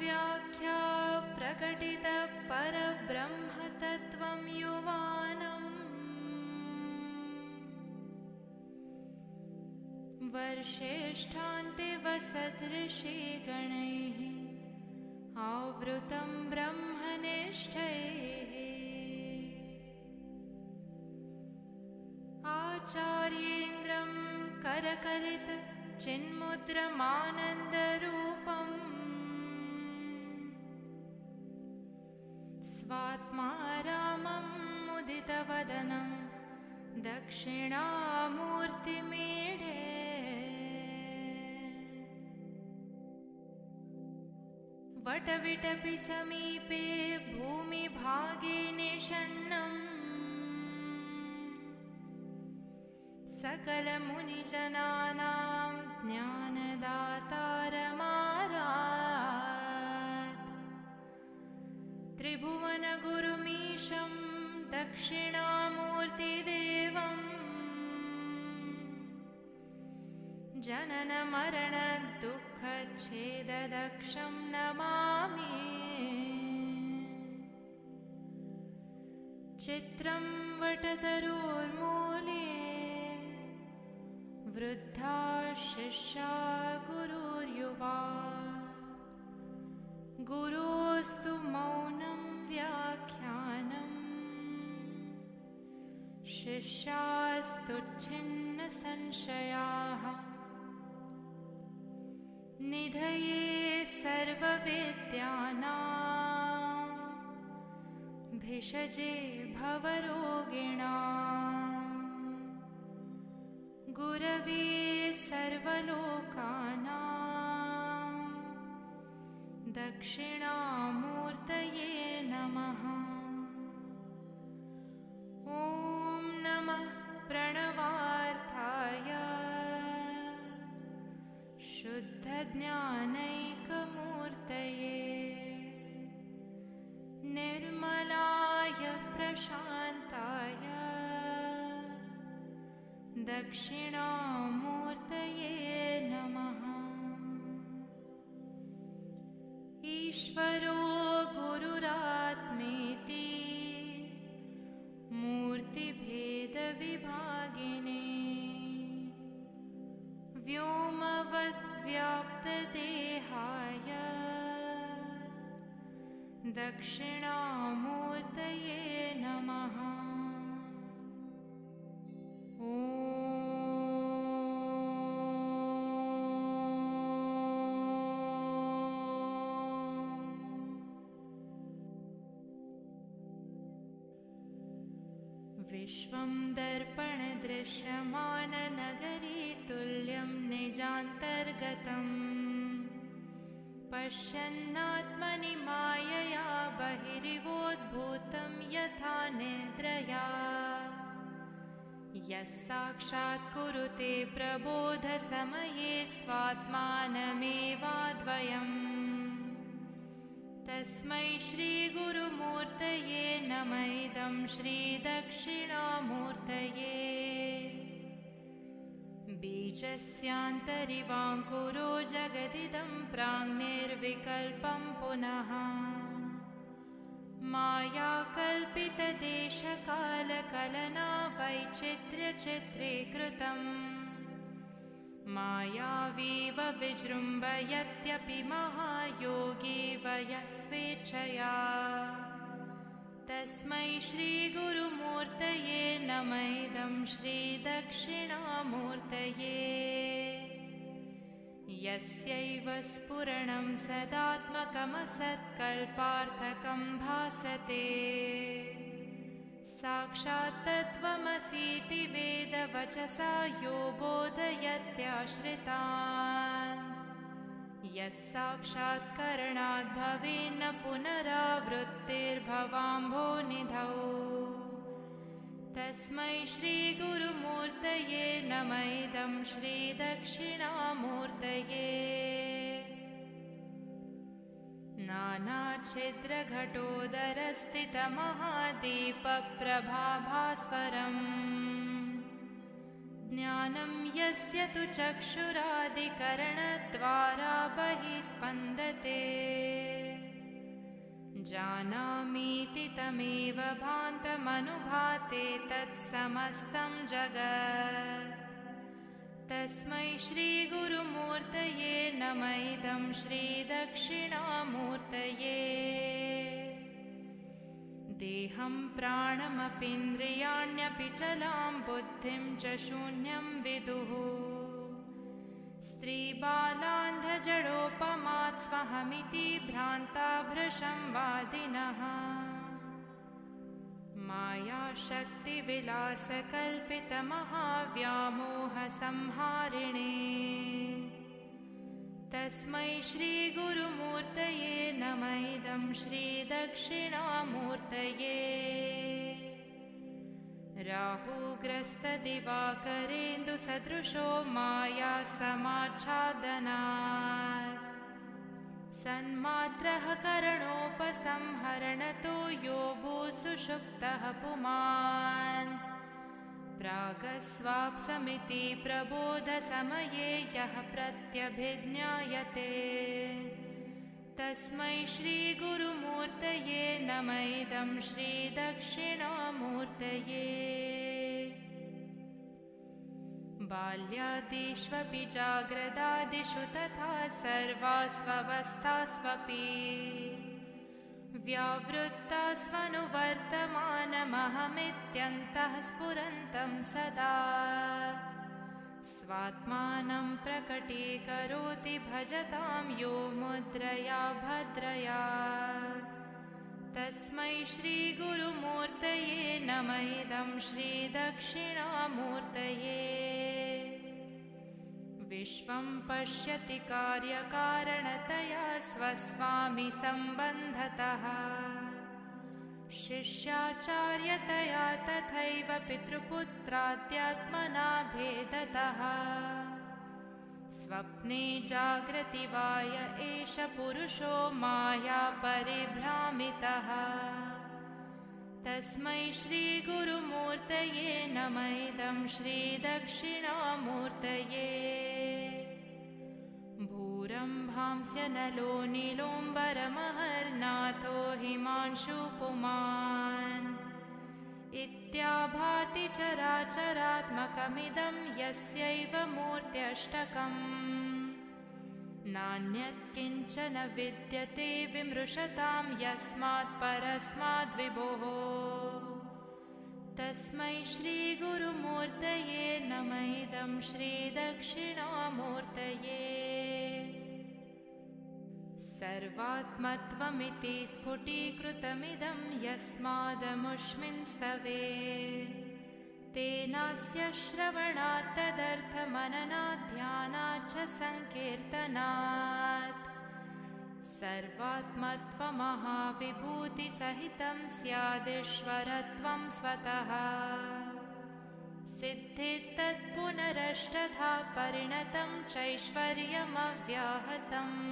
व्याख्या प्रकटितपरब्रह्मतत्त्वं युवानम्। वर्षेष्ठान्तिवसदृशे गणैः आवृतं ब्रह्मनिष्ठैः। आचार्येन्द्रं करकलितचिन्मुद्रमानन्दरूपम् स्वात्मा रामम् मुदितवदनं दक्षिणामूर्तिमीडे। वटविटपि समीपे भूमिभागे निषण्णम् सकलमुनिजनानां ज्ञानदातारमारात् त्रिभुवनगुरुमीशं दक्षिणामूर्तिदेवम्। जननमरणदुःखच्छेददक्षं नमामि। चित्रं वटतरोर्मूले वृद्धा शिष्या गुरुर्युवा। गुरोस्तु मौनं व्याख्यानम् शिष्यास्तुच्छिन्नसंशयाः। निधये सर्वविद्यानां भिषजे भवरोगिणा। गुरवे सर्वलोकानां दक्षिणामूर्तये नमः। ॐ नमः प्रणवार्थाय। शुद्धज्ञानैकमूर्तये। निर्मलाय प्रशान्ताय। दक्षिणामूर्तये नमः। ईश्वरो दक्षिणामूर्तये नमः। विश्वं दर्पणदृश्यमाननगरी तुल्यं निजान्तर्गतम् पश्यन्नात्मनि मायया बहिरिवोद्भूतं यथा निद्रया यः साक्षात् कुरुते प्रबोधसमये स्वात्मानमेवाद्वयम्। तस्मै श्रीगुरुमूर्तये नम। इदं बीजस्यान्तरिवाङ्कुरो जगदिदं प्राङ्निर्विकल्पं पुनः। मायाकल्पितदेशकालकलना वैचित्र्यचित्रे कृतम् मायावीव विजृम्भयत्यपि महायोगी वयः स्वेच्छया तस्मै श्रीगुरुमूर्तये नम इदं श्रीदक्षिणामूर्तये। यस्यैव स्फुरणं सदात्मकमसत्कल्पार्थकं भासते। साक्षात्तत्त्वमसीति वेदवचसा यो बोधयत्याश्रितान् यः साक्षात्करणाद् भवेन्न पुनरावृत्तिर्भवाम्भोनिधौ तस्मै श्रीगुरुमूर्तये नम इदं श्रीदक्षिणामूर्तये। नानाच्छिद्रघटोदरस्थितमहादीपप्रभाभास्वरम् ज्ञानं यस्य तु चक्षुरादिकरणद्वारा बहिः स्पन्दते जानामीति तमेव भान्तमनुभाते तत्समस्तं जगत्। तस्मै श्रीगुरुमूर्तये नमैदं श्रीदक्षिणामूर्तये देहं प्राणमपीन्द्रियाण्यपि चलां बुद्धिं च शून्यं विदुः। स्त्रीबालान्धजडोपमात् स्वहमिति भ्रान्ता भृशं वादिनः। मायाशक्तिविलासकल्पितमहाव्यामोहसंहारिणे तस्मै श्रीगुरुमूर्तये नमैदं श्रीदक्षिणामूर्तये। राहुग्रस्तदिवाकरेन्दुसदृशो माया समाच्छादनात् सन्मात्रः करणोपसंहरणतो यो भूसुषुप्तः पुमान् प्रागस्वाप्समिति प्रबोधसमये यः प्रत्यभिज्ञायते। तस्मै श्रीगुरुमूर्तये नमैदं श्रीदक्षिणामूर्तये। बाल्यादिष्वपि जाग्रदादिषु तथा व्यावृत्तास्वनुवर्तमानमहमित्यन्तः स्फुरन्तं सदा। स्वात्मानं प्रकटीकरोति भजतां यो मुद्रया भद्रया। तस्मै श्रीगुरुमूर्तये नमैदं श्रीदक्षिणामूर्तये विश्वं पश्यति कार्यकारणतया स्वस्वामिसम्बन्धतः शिष्याचार्यतया तथैव पितृपुत्राद्यात्मना भेदतः। स्वप्ने जाग्रतिवाय एष पुरुषो माया परिभ्रामितः। तस्मै श्रीगुरुमूर्तये नमैदं श्रीदक्षिणामूर्तये। भूरम्भांस्य नलो नीलोम्बरमहर्नाथो हिमांशुपुमान् इत्याभाति चराचरात्मकमिदं यस्यैव मूर्त्यष्टकम्। नान्यत्किञ्चन विद्यते विमृशतां यस्मात् परस्माद्विभोः तस्मै श्रीगुरुमूर्तये नमैदं श्रीदक्षिणामूर्तये सर्वात्मत्वमिति स्फुटीकृतमिदं यस्मादमुष्मिन् स्तवे। तेनास्य श्रवणात् तदर्थमननाध्यानात् च सङ्कीर्तनात् सर्वात्मत्वमहाविभूतिसहितं स्यादिश्वरत्वं स्वतः। सिद्धित्तत्पुनरष्टधा परिणतं चैश्वर्यमव्याहतम्